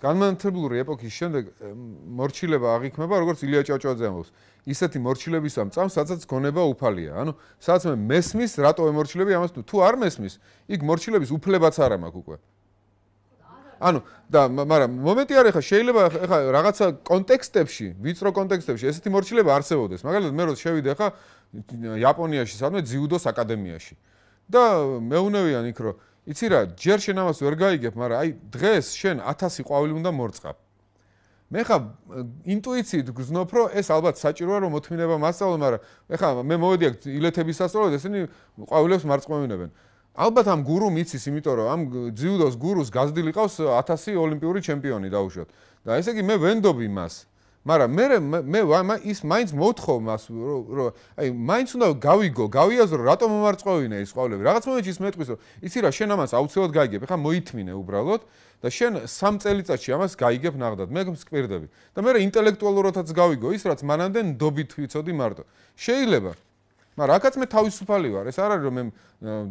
განმანათლებლური ეპოქის შემდეგ მორჩილება აღიქმება როგორც ილია ჭავჭავაძე ამბობს. ისეთი მორჩილების ამ წამს სადაც გონება უფალია. ანუ სადაც მე მესმის რატო ემორჩილები ამას? თუ არ მესმის იქ მორჩილების უფლებაც არ მაქვს უკვე. ანუ და მაგრამ მომენტი არის ხა შეიძლება ხა რაღაცა კონტექსტებში ვიწრო კონტექსტებში ესეთი მორჩილება არსებობდეს მაგალითად მე რო შევიდე ხა იაპონიაში სადმე ძიუდოს აკადემიაში. და მეუნევიან იქ რომ იცი რა, ჯერ შენ ამას ვერ გაიგებ, მაგრამ აი დღეს შენ 1000 ყვავილი უნდა მორწყა. მე ხა ინტუიციით გზნობ, რომ ეს ალბათ საჭიროა რომ მოთმინება მასწავლო, მაგრამ ეხა მე მოვედი აქ ილეთების სასწავლებლად, ესენი ყვავილებს მარწყმევინებენ. ალბათ ამ გურუ მიცის, იმიტომ რომ ამ ძიუდოს გურუს გაზრდილი ყავს 1000 ოლიმპიური ჩემპიონი დაუშვათ. და ესე იგი მე ვენდობ იმას. მაგრამ მე მე ის მაინც მოთხოვ მას რომ აი მაინც უნდა გავიგო, გავიაზრო რატომ მომარწყვევინა ეს ყავლები. რაღაც მომენტში ის მეტყვის რომ იცი რა შენ ამას აუცილებლად გაიგებ. ეხლა მოითმინე უბრალოდ და შენ სამ წელიწადში ამას გაიგებ ნახდად. მე მსკვირდები. და მე ინტელექტუალურადაც გავიგო ის რაც მანამდე ნდობით ვიცოდი მარტო. შეიძლება. მაგრამ რაკაც მე თავისუფალი ვარ. ეს არ არის რომ მე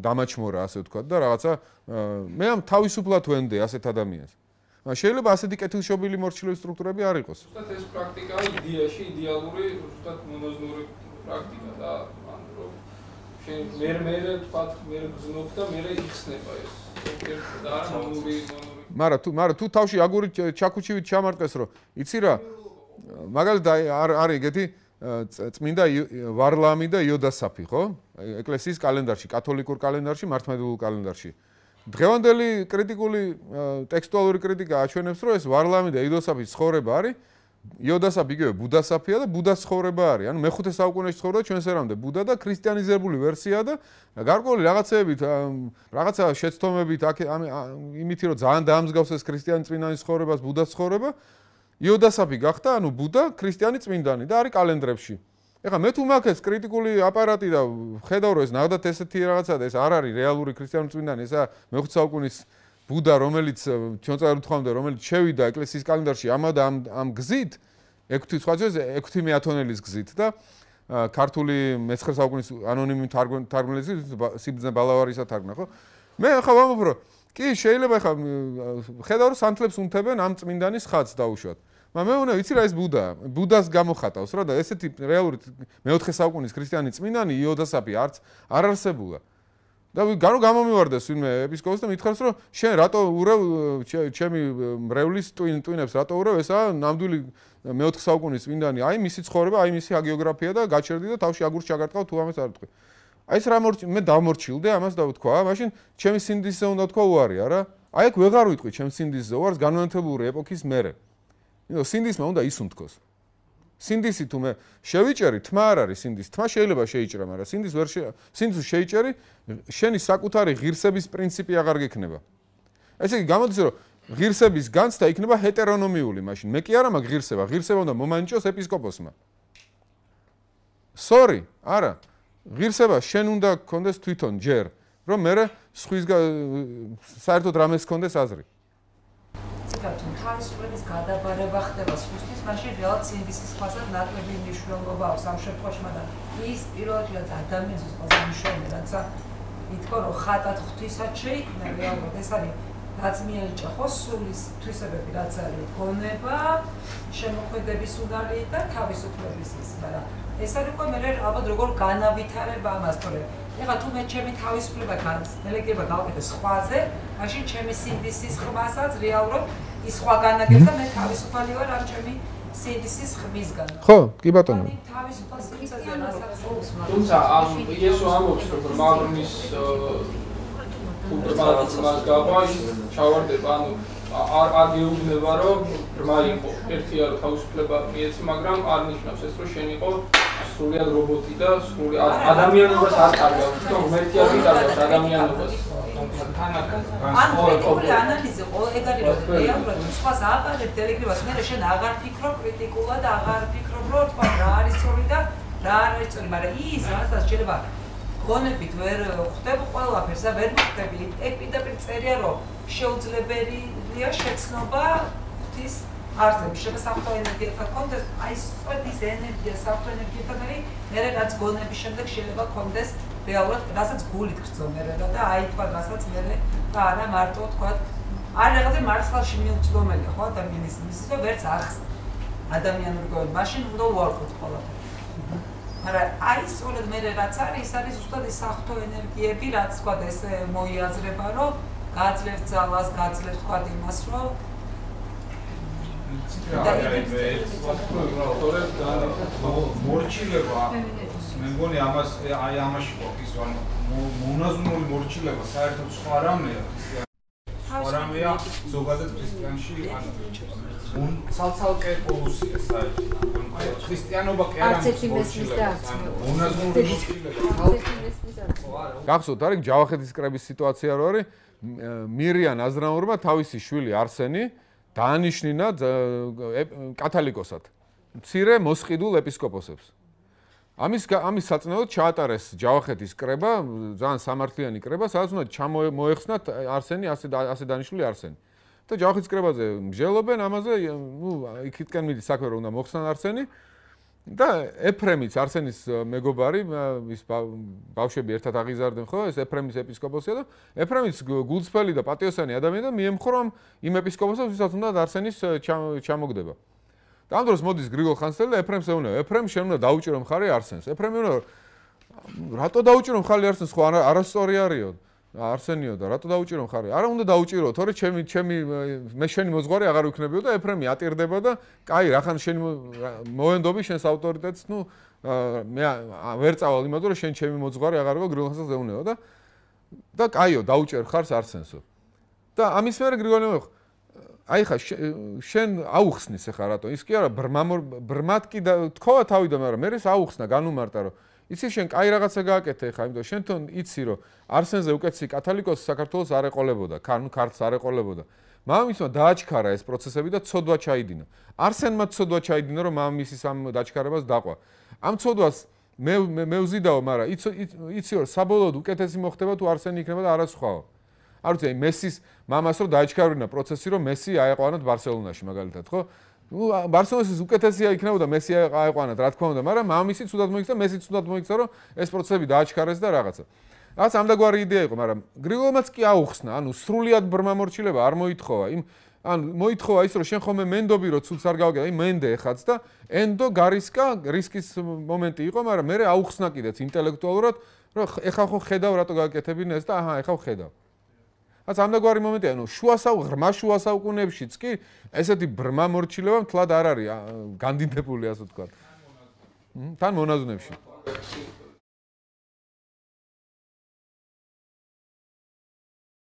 დამაჩმორა ასე ვთქვა და რაღაცა მე ამ თავისუფლად ვენდე ასეთ ადამიანს. შეიძლება ასეთი კეთილშობილი მორჩილების სტრუქტურები არ იყოს. ზუსტად ეს პრაქტიკა იდეაში იდეალური, ზუსტად მონოზნური პრაქტიკა და ან რომ შენ მე მე თქვა მე გზნობ და მე იხსნება ეს. და არა მონური მონური. მაგრამ თუ მაგრამ თუ თავში აგური ჩაკუჩივით ჩამარტყეს რომ იცი რა მაგალითად არ არის ეგეთი წმინდა ვარლამი და იოდასაფი ხო? ეკლესიის კალენდარში, კათოლიკურ კალენდარში, მართლმადიდებლურ კალენდარში. დღევანდელი კრიტიკული ტექსტუალური კრიტიკა აჩვენებს, რომ ეს ვარლამი და იდოსაფის ცხოვრება არის იოდასაფი იგივე ბუდასაფია და ბუდას ცხოვრება არის. ანუ მეხუთე საუკუნეში ცხოვრობდა ჩვენს ერამდე ბუდა და ქრისტიანიზებული ვერსია და გარკვეული რაღაცეებით რაღაცა შეცდომებით იმითი რომ ძალიან დაამსგავსეს ქრისტიანი წმინდანის ცხოვრებას ბუდას ცხოვრება იოდასაფი გახდა ანუ ბუდა ქრისტიანი წმინდანი და არის კალენდრებში. ეხლა მე თუ მაქვს კრიტიკული აპარატი და ხედავ რომ ეს ნახდათ ესეთი რაღაცა და ეს არ არის რეალური ქრისტიანული წმინდანი ესა მე-5 საუკუნის ბუდა რომელიც ჩვენ წარ უთხოვამდე რომელიც შევიდა ეკლესიის კალენდარში ამა და ამ ამ გზით 6 სხვა ჯერ 6 მეათონელის გზით და ქართული მე-9 საუკუნის ანონიმი თარგმნელი სიბძნე ბალავარისა თარგმნა ხო? მე ახლა ვამბობ რომ კი შეიძლება ახლა ხედავ რომ სანთლებს უნთებენ ამ წმინდანის ხატს დაუშვათ მაგრამ მე უნდა ვიცი რა ეს ბუდა. ბუდას გამოხატავს რა და ესეთი რეალური მეოთხე საუკუნის ქრისტიანი წმინდანი იოდასაფი არც არ არსებულა. და გარო გამომივარდეს ვინმე ეპისკოპოსი და მითხარს რომ შენ რატო ურევ ჩემი მრევლის ტვინ ტვინებს რატო ურევ? ესა ნამდვილი მეოთხე საუკუნის წმინდანი. აი მისი ცხოვრება აი მისი ჰაგიოგრაფია და გაჩერდი და თავში აგურს ჩაგარტყავ თუ ამას არ თქვი. აი ეს რა მორჩი მე დამორჩილდე ამას და ვთქვა მაშინ ჩემი სინდისზე უნდა თქვა უარი არა აი აქ ვეღარ ვიტყვი ჩემ სინდისზე უარს განმანათლებლური ეპოქის მერე ნუ სინდისმა უნდა ისუნთქოს. სინდისი თუ მე შევიჭერი, თმა არ არის სინდის. თმა შეიძლება შეიჭრა, მაგრამ სინდის ვერ სინდის შეიჭერი, შენი საკუთარი ღირსების პრინციპი აღარ გექნება. ესე იგი გამოდის რომ ღირსების განცდა იქნება ჰეტერონომიული, მაშინ მე კი არა მაგ ღირსება, ღირსება უნდა მომანიჭოს ეპისკოპოსმა. სორი, არა. ღირსება შენ უნდა გქონდეს თვითონ ჯერ, რომ მე სხვის საერთოდ რამეს გქონდეს აზრი. თავისუფლების გადაბარება ხდება. სხვისთვის, მაშინ რეალად სინდისის ფასად ნაკლები მნიშვნელობა აქვს. ამ შემთხვევაში, მაგრამ ის პირველად ადამიანს უცხოა მნიშვნელობა, რაც ითქო რომ ხატად ღვთისად შეიქმნა რეალურად. ეს არის რაც მიეჭა ხო სულის თვისებები რაც არის გონება, შემოქმედების უნარი და თავისუფლების ის, მაგრამ ეს არის უკვე მე ალბათ როგორ განავითარება ამას, თორე ეხლა თუ მე ჩემი თავისუფლება განცდილება გავაკეთე სხვაზე, მაშინ ჩემი სინდისის ხმასაც რეალურად ის სხვა განაგებს და მე თავისუფალი ვარ ამ ჩემი სინდისის ხმისგან. ხო, კი ბატონო. თავისუფალ სინდისზე რასაც თუმცა ამ იესო ამბობს რომ მაგრნის უბრალოდ მას გავა ჩავარდება ანუ არ არ გეუბნება რომ რმა იყო ერთი არ თავისუფლება მიეცი მაგრამ არ ნიშნავს ეს რომ შენ იყო სრულად რობოტი და სრულად ადამიანობას არ კარგავს თქო ღმერთი არ კარგავს ადამიანობას. ან კრიტიკული ანალიზი ყოველ ეგ არის რომ რეალურად სხვას აყარებ დელეგირებას მე შენ აღარ ფიქრო კრიტიკულად აღარ ფიქრო რომ თქვა რა არის სწორი და რა არ არის სწორი მაგრამ ის რასაც შეიძლება გონებით ვერ ხვდები ყველაფერს და ვერ ხვდები ეგ პირდაპირ წერია რომ შეუძლებელია შეცნობა ღვთის არსების შემოსახო ენერგიათა კონდეს აი სწორედ ენერგია საფრთხე ენერგიათა მერი მე რაც გონების შემდეგ შეიძლება კონდეს რეალურად რასაც გულით გრძნობ მე და აი თქვა რასაც მე და არა მარტო თქვა არ რაღაცა მარცხალში მიუწვდომელი ხო ადამიანის იმის და ვერც ახს ადამიანური გონი მაშინ უნდა უარყოფთ ყველაფერს მაგრამ აი სწორედ მე რაც არის ის არის უბრალოდ ეს ახთო ენერგიები რაც თქვა ეს მოიაზრება რომ გაძლევს ძალას გაძლევს თქვა იმას რომ მორჩილება. მე მგონი ამას აი ამაში ყოფის ანუ მონაზვნული მორჩილება საერთოდ სხვა რამეა სხვა რამეა ზოგადად ქრისტიანში ანუ un ცალცალკე პოლუსია საერთოდ. ქრისტიანობა კი არ არის მესმის და არც მონაზვნული მორჩილება. გახსოვთ არის ჯავახეთის კრების სიტუაცია რო არის. მირიან აზრაურმა თავისი შვილი არსენი დაანიშნინა კათალიკოსად. მცირე მოსყიდულ ეპისკოპოსებს. ამის ამის საწინააღმდეგოდ ჩაატარეს ჯავახეთის კრება, ძალიან სამართლიანი კრება, სადაც უნდა ჩამოეხსნათ არსენი, ასე ასე დანიშნული არსენი. და ჯავახეთის კრებაზე მსჯელობენ ამაზე, ნუ იქითკენ მიდის საქმე რომ უნდა მოხსნან არსენი. და ეფრემიც არსენის მეგობარი ის ბავშვები ერთად აღიზარდნენ ხო ეს ეფრემის ეპისკოპოსია და ეფრემიც გულწრფელი და პატიოსანი ადამიანი და მიემხრა იმ ეპისკოპოსებს ვისაც უნდა არსენის ჩამოგდება. და ამ დროს მოდის გრიგოლ ხანძთელი და ეფრემს ეუბნება ეფრემ შენ უნდა დაუჭირო მხარი არსენს. ეფრემი უნდა რატო დაუჭირო მხარი არსენს? ხო არასწორი არისო არსენიო და რატო დაუჭირო მხარი? არა უნდა დაუჭირო, თორე ჩემი ჩემი მე შენი მოძღვარი აღარ ვიქნებიო და ეფრემი ატირდება და კაი, რახან შენი მოენდობი შენს ავტორიტეტს, ნუ მე ვერ წავალ იმათო რომ შენ ჩემი მოძღვარი აღარ ვიყო გრიგოლხანს ეუნეო და და კაიო, დაუჭერ ხარს არსენსო. და ამის მერე გრიგოლი აი ხა შენ აუხსნის ახლა რატო? ის კი არა ბრმად კი თქოა თავიდან, მაგრამ მე ეს აუხსნა, განუმარტა რომ იცი შენ კაი რაღაცა გააკეთე ხა, იმიტომ შენ თვითონ იცი რომ არსენზე უკეთესი კათალიკოსი საქართველოს არ ეყოლებოდა, ქან ქართს არ ეყოლებოდა. მამამისმა დააჩქარა ეს პროცესები და ცოდვა ჩაიდინა. არსენმა ცოდვა ჩაიდინა, რომ მამამისის ამ დაჩქარებას დაყვა. ამ ცოდვას მე მე ვზიდაო, მაგრამ იცი რომ საბოლოოდ უკეთესი მოხდება თუ არსენი იქნება და არა სხვაო. არ ვიცი, მესის მამას რომ დააჩქარებინა პროცესი, რომ მესი აეყვანოთ ბარსელონაში მაგალითად, ხო? ну ბარსელონასის უკეთესია იქნებოდა მესი აეყვანათ, რა თქმა უნდა, მაგრამ ამისიც უდად მოიქცა, მესიც უდად მოიქცა, რომ ეს პროცესები დააჩქარეს და რაღაცა. რაც ამდაგვარი იდეა იყო, მაგრამ გრიგოლმაც კი აუხსნა, ანუ სრულიად ბრმამორჩილება არ მოითხოვა. იმ ან მოითხოვა ის რომ შენ ხოლმე მენდობი რომ ცუც არ გავაკეთე, აი მენდე ეხაც და ენდო გარისკა რისკის მომენტი იყო, მაგრამ მე აუხსნა კიდეც ინტელექტუალურად რომ ეხა ხო ხედავ რატო გააკეთებინეს და აჰა ეხა ხედავ. რაც ამდაგვარი მომენტია, ანუ შუასაუ ღრმა შუასაუკუნეებშიც კი ესეთი ბრმა მორჩილება მთლად არ არის განდინდებული ასე ვთქვათ. თან მონაზვნებში.